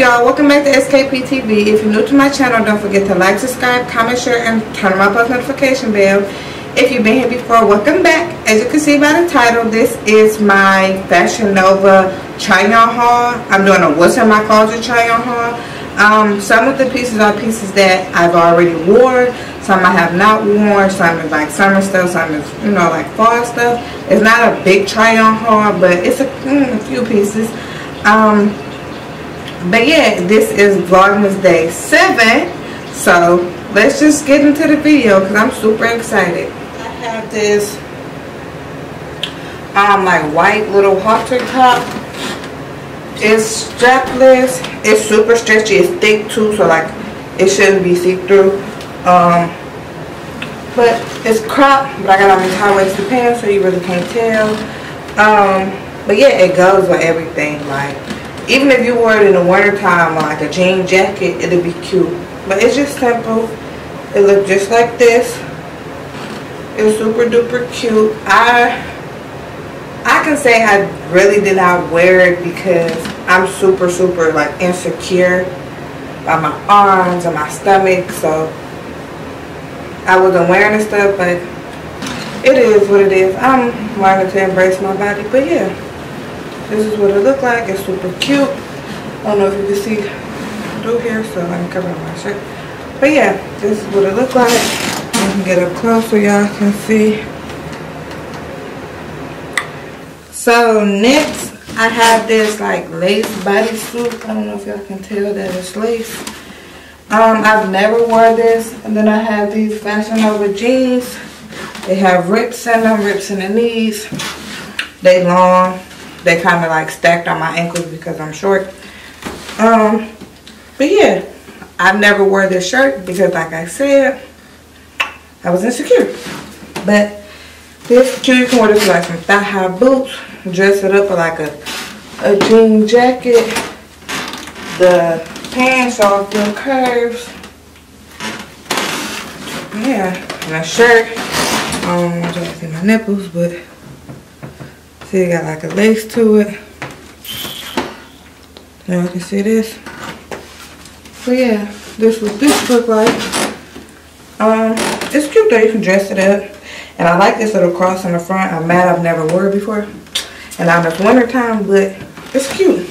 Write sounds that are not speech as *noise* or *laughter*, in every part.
Y'all? Welcome back to SKP TV. If you're new to my channel, don't forget to like, subscribe, comment, share, and turn on my post notification bell. If you've been here before, welcome back. As you can see by the title, this is my Fashion Nova try-on haul. I'm doing a what's in my closet try-on haul. Um, some of the pieces are pieces that I've already worn Some I have not worn. Some is like summer stuff. Some is, you know, like fall stuff. It's not a big try-on haul, but it's a, mm, a few pieces. Um, but yeah this is vlogmas day 7 so let's just get into the video because i'm super excited. I have this um like white little halter top. It's strapless. It's super stretchy. It's thick too so like it shouldn't be see-through. Um but it's cropped but i got on these high-waisted pants so you really can't tell. Um but yeah it goes with everything like even if you wore it in the wintertime, uh, like a jean jacket it'll be cute. But it's just simple. It looks just like this. It's super duper cute. I i can say i really did not wear it because i'm super super like insecure by my arms and my stomach. So i wasn't wearing the stuff but it is what it is. I'm learning to embrace my body. But yeah this is what it looked like. It's super cute. I don't know if you can see through here, so let me cover my shirt. But yeah, this is what it looked like. I can get up close so y'all can see. So next, I have this like lace bodysuit. I don't know if y'all can tell that it's lace. Um, I've never wore this. And then I have these Fashion Nova jeans. They have rips in them, rips in the knees. They long they kind of like stacked on my ankles because I'm short. Um, but yeah, I've never wore this shirt because like I said, I was insecure. But this cute, you can wear this like some thigh high boots, dress it up with like a, a jean jacket. The pants all feel curves. Yeah, and a shirt. I don't see my nipples, but See, it got like a lace to it. Now you can see this. So yeah, this what this look like. Um, it's cute though. You can dress it up. And I like this little cross in the front. I'm mad I've never wore it before. And now it's winter time, but it's cute.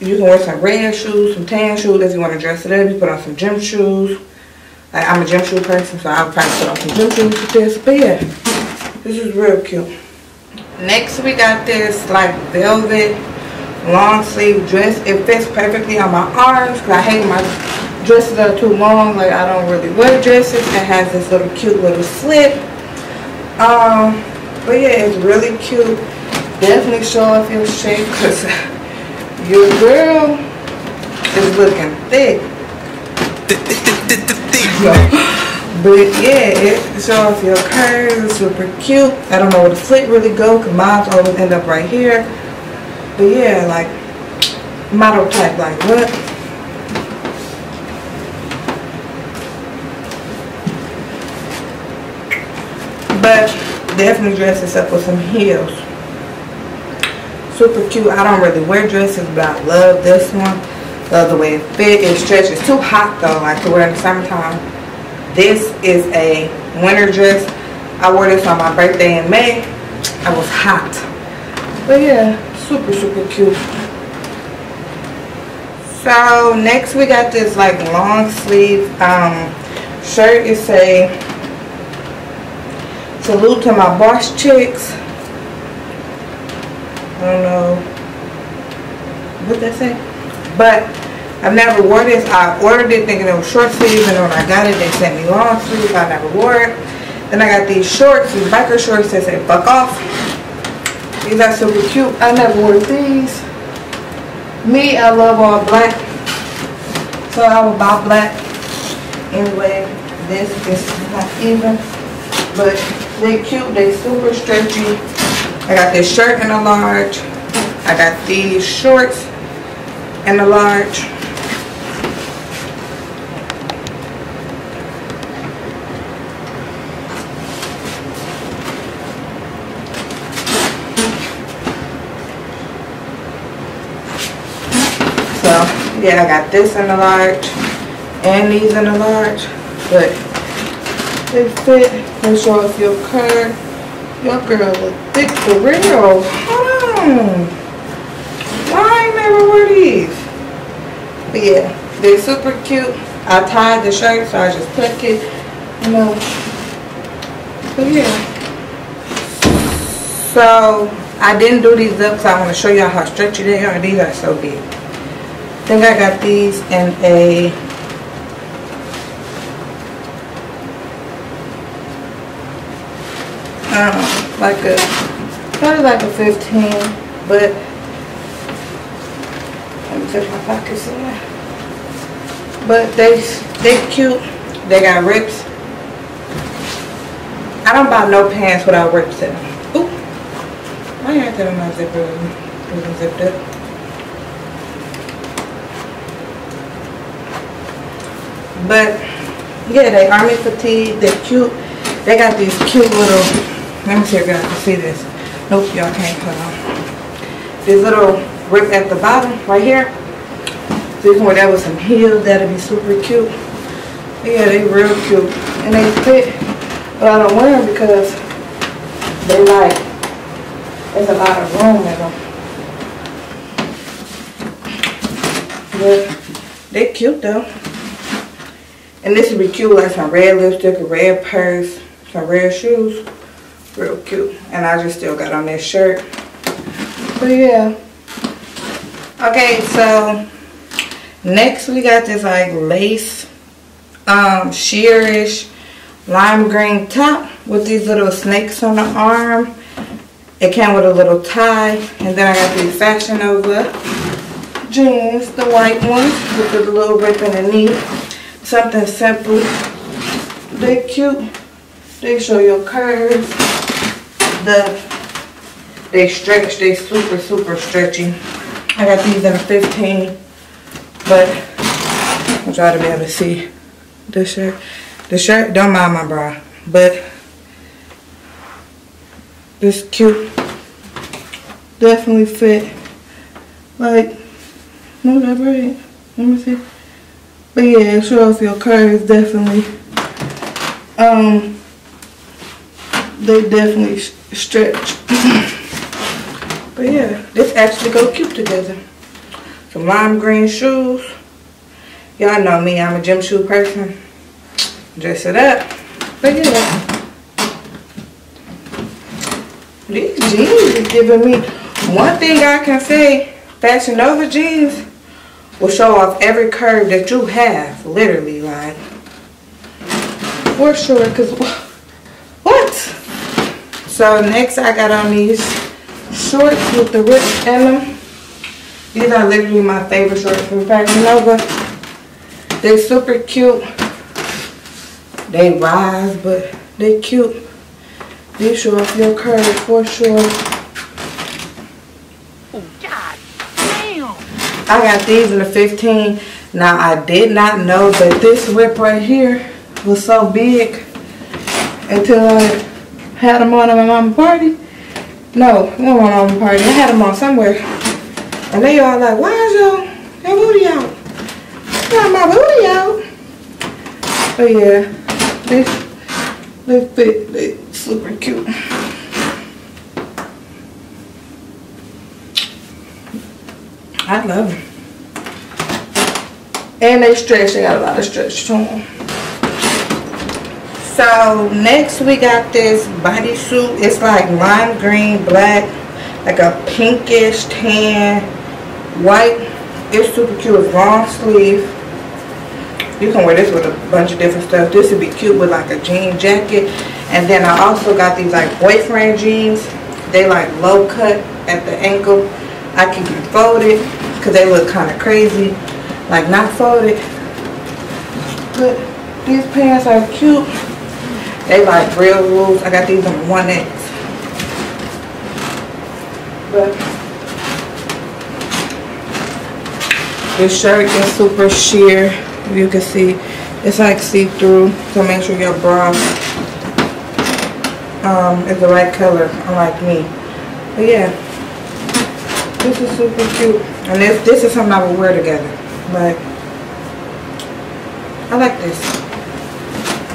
You can wear some red shoes, some tan shoes if you want to dress it up. You put on some gym shoes. Like I'm a gym shoe person, so I'll probably put on some gym shoes with this. But yeah, this is real cute. Next we got this like velvet long sleeve dress. It fits perfectly on my arms because I hate my dresses are too long. Like I don't really wear dresses. It has this little cute little slit. Um, but yeah, it's really cute. Definitely show off your shape because *laughs* your girl is looking thick. *laughs* *laughs* But yeah, it shows your curves. It's super cute. I don't know where the slit really go because mine always end up right here. But yeah, like model type, like what? But definitely dress this up with some heels. Super cute. I don't really wear dresses, but I love this one. Love the way it fit. It stretches. Too hot though, like to wear in the summertime. This is a winter dress. I wore this on my birthday in May. I was hot. But yeah, super, super cute. So next we got this like long sleeve um, shirt. It's a salute to my boss chicks. I don't know what that say. But I've never wore this. I ordered it thinking it was short sleeves, and when I got it, they sent me long sleeves. I never wore it. Then I got these shorts, these biker shorts that say fuck off. These are super cute. I never wore these. Me, I love all black. So I will buy black. Anyway, this is not even. But they cute. They super stretchy. I got this shirt in a large. I got these shorts in a large. Yeah, I got this in a large and these in a large, but they fit. Make sure if your curve, your girl look thick for real. Hmm. Why I never wear these? But yeah, they're super cute. I tied the shirt, so I just tuck it, you know. But yeah. So I didn't do these up because I want to show y'all how stretchy they are. These are so big think I got these in a um, like a probably like a 15 but let me check my pockets in but they they cute they got rips. I don't buy no pants without rips in them. Ooh. why aren't they my zipper wasn't zipped up But yeah, they army fatigue. They're cute. They got these cute little. Let me see if y'all can see this. Nope, y'all can't. Hold on. This little rip at the bottom right here. So you that with some heels. That'll be super cute. Yeah, they real cute and they fit. But I don't wear them because they like there's a lot of room in them. But they cute though. And this would be cute, like some red lipstick, a red purse, some red shoes. Real cute. And I just still got on this shirt. But yeah. Okay, so next we got this like lace um sheerish lime green top with these little snakes on the arm. It came with a little tie. And then I got these Fashion Nova jeans, the white ones with the little rip in the knee something simple. They cute. They show your curves. The they stretch. They super super stretchy. I got these in a 15, but I'll try to be able to see the shirt. The shirt don't mind my bra, but this cute. Definitely fit. Like, no, that right. Let me see. But yeah, show off your curves definitely. Um, they definitely stretch. *laughs* but yeah, this actually go cute together. Some lime green shoes. Y'all know me, I'm a gym shoe person. Dress it up. But yeah. These jeans are giving me, one thing I can say, Fashion Nova jeans, will show off every curve that you have, literally, like, for sure, because, what? So, next I got on these shorts with the rips in them. These are literally my favorite shorts from Fashion Nova. They're super cute. They rise, but they're cute. They show off your curves for sure. I got these in the 15. Now, I did not know that this whip right here was so big until I had them on at my mama party. No, not my mama party. I had them on somewhere. And they all like, why is your, your booty out? Why my booty out? But yeah, they, they fit, they super cute. I love them. And they stretch. They got a lot of stretch to them. So next we got this bodysuit. It's like lime green, black, like a pinkish tan, white It's super cute. It's long sleeve. You can wear this with a bunch of different stuff. This would be cute with like a jean jacket. And then I also got these like boyfriend jeans. They like low cut at the ankle. I keep them folded because they look kind of crazy. Like not folded. But these pants are cute. They like real loose. I got these on 1X. But this shirt is super sheer. You can see it's like see-through. So make sure your bra um, is the right color, unlike me. But yeah, this is super cute. And this, this is something I would wear together. But I like this.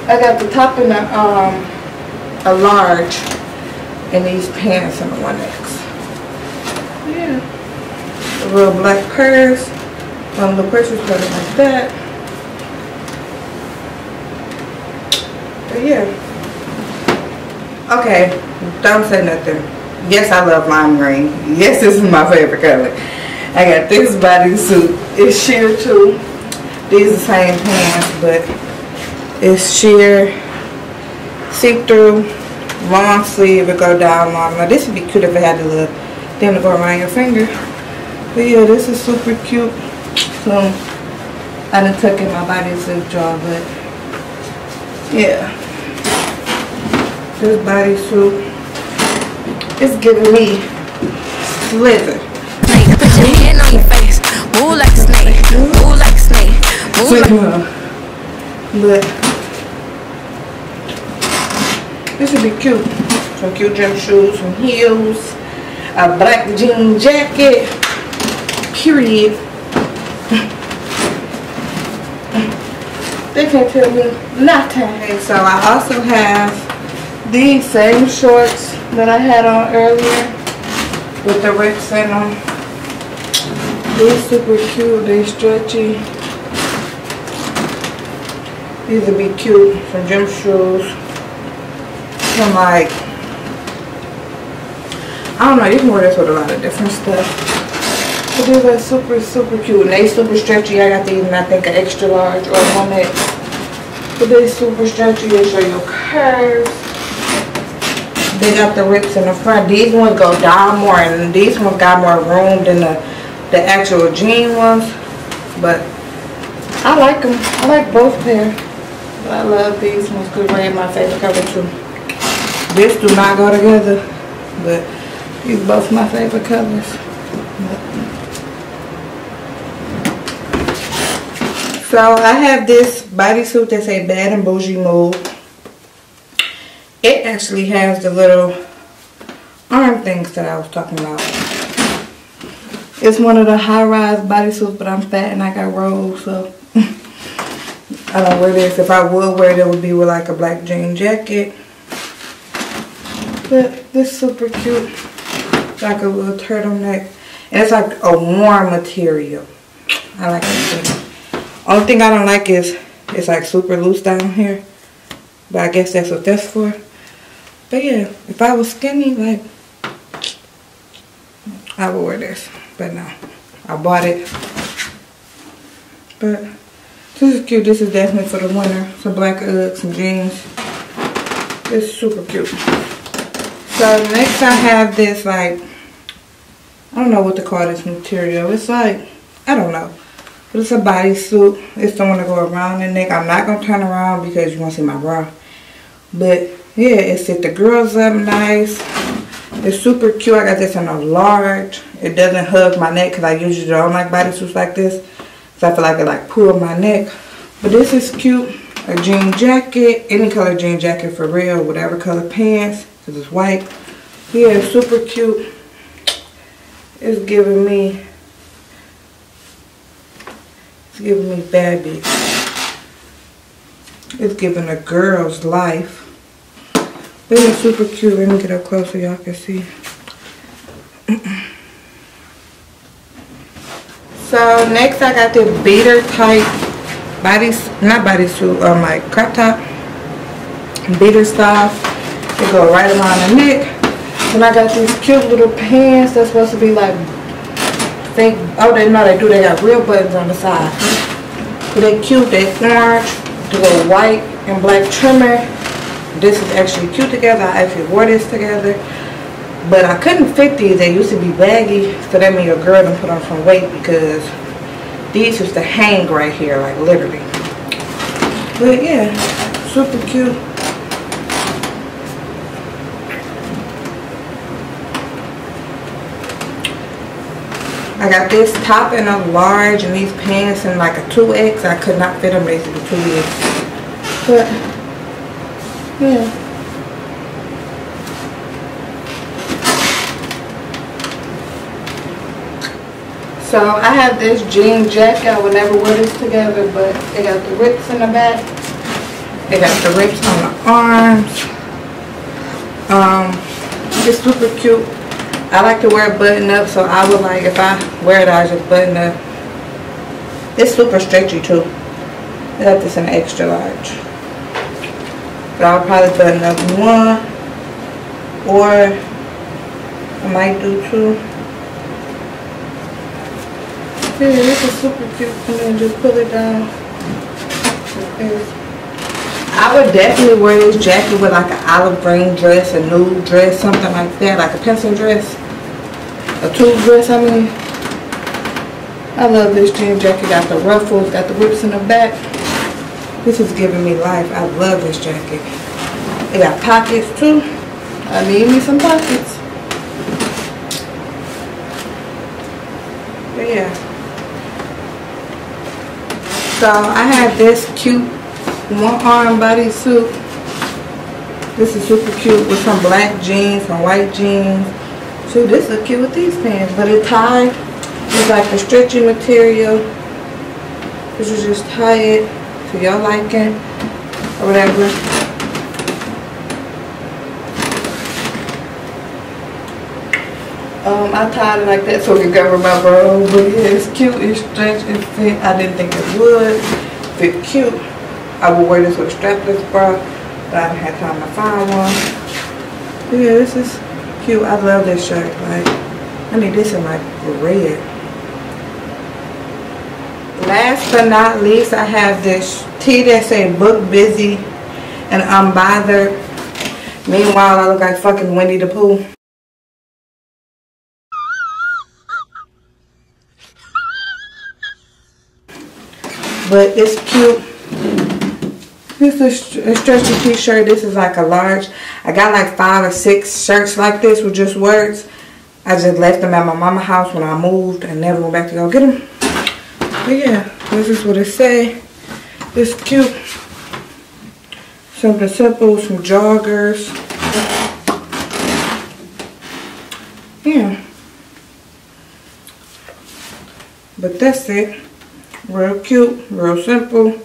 I got the top in a, um, a large and these pants in the 1X. Yeah. The little black purse. Um, the purse is of like that. But yeah. Okay, don't say nothing. Yes, I love lime green. Yes, this is my favorite color. I got this bodysuit. It's sheer too. These are the same pants, but it's sheer, see-through, long sleeve. It go down long. Now this would be cute if it had a little thing to go around your finger. But yeah, this is super cute. So I didn't tuck in my bodysuit drawer, but yeah. This bodysuit is giving me slither. Like, put your hand on your face. Move like a snake. Move like a snake. Move like But this would be cute. Some cute gym shoes, some heels, a black jean jacket. Period. They can't tell me nothing. Okay, so I also have these same shorts that I had on earlier with the rips in them. They're super cute. They stretchy. These would be cute. for gym shoes. Some like, I don't know. You can wear this with a lot of different stuff. But these are super, super cute. And they super stretchy. I got these and I think an extra large or one that. But they super stretchy. They show your curves. They got the rips in the front. These ones go down more and these ones got more room than the, the actual jean ones. But I like them. I like both pair. But I love these ones because they're my favorite color too. This do not go together. But these both my favorite colors. So I have this bodysuit that say Bad and Bougie Move it actually has the little arm things that I was talking about. It's one of the high-rise bodysuits, but I'm fat and I got rolls, so *laughs* I don't wear this. If I would wear it, it would be with like a black jean jacket. But this is super cute. like a little turtleneck. And it's like a warm material. I like it. Only thing I don't like is it's like super loose down here. But I guess that's what that's for. But yeah, if I was skinny, like, I would wear this. But no, I bought it. But this is cute. This is definitely for the winter. Some black Uggs, some jeans. It's super cute. So next I have this like, I don't know what to call this material. It's like, I don't know. But it's a bodysuit. It's the one to go around the neck. I'm not going to turn around because you want to see my bra. But yeah, it fit the girls up nice. It's super cute. I got this in a large. It doesn't hug my neck because I usually don't like bodysuits like this. So I feel like it like pull my neck. But this is cute. A jean jacket. Any color jean jacket for real. Whatever color pants. Because it's white. Yeah, it's super cute. It's giving me... It's giving me bitch. It's giving a girl's life. They are super cute. Let me get up close so y'all can see. so next I got this beater type body, not bodysuit, um like crop top, beater style. It go right around the neck. And I got these cute little pants that's supposed to be like fake. Oh, they know they do. They got real buttons on the side. They cute. They orange. The little white and black trimmer. This is actually cute together. I actually wore this together. But I couldn't fit these. They used to be baggy. So that means a girl done put on some weight because these used to hang right here, like literally. But yeah, super cute. I got this top in a large and these pants in like a 2X. I could not fit them basically 2X. But, yeah. So I have this jean jacket. I would never wear this together, but it got the rips in the back. It got the rips on the arms. Um, it's super cute. I like to wear button up, so I would like if I wear it, I just button up. It's super stretchy too. I got this in extra large. But I'll probably button another one, or I might do two. Yeah, this is super cute. And then just pull it down. I would definitely wear this jacket with like an olive green dress, a nude dress, something like that, like a pencil dress, a tube dress, I mean. I love this jean jacket. Got the ruffles, got the whips in the back. This is giving me life. I love this jacket. It got pockets too. I need me some pockets. But yeah. So I have this cute one arm bodysuit. This is super cute with some black jeans, some white jeans. So this is cute with these pants. But it tied. It's like a stretchy material. This is just tie it to your liking or whatever. Um, I tied it like that so it cover my bra. But yeah, it's cute, it's stretched, it fit. I didn't think it would fit cute. I would wear this with a strapless bra, but I didn't have time to find one. But yeah, this is cute. I love this shirt. Like, I need this in like red. Last but not least, I have this tee that say book busy and unbothered. Meanwhile, I look like fucking Winnie the Pooh. but it's cute. This is a stretchy t-shirt. This is like a large. I got like five or six shirts like this with just words. I just left them at my mama house when I moved and never went back to go get them. But yeah, this is what it say. It's cute. Something simple, some joggers. Yeah. But that's it. Real cute, real simple.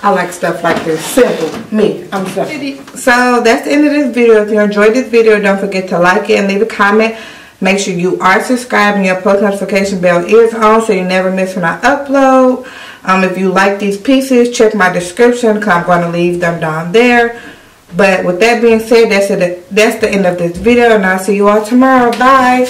I like stuff like this. Simple. Me. I'm simple. So that's the end of this video. If you enjoyed this video, don't forget to like it and leave a comment. Make sure you are subscribed and your post notification bell is on so you never miss when I upload. Um, if you like these pieces, check my description because I'm going to leave them down there. But with that being said, that's, it, that's the end of this video and I'll see you all tomorrow. Bye.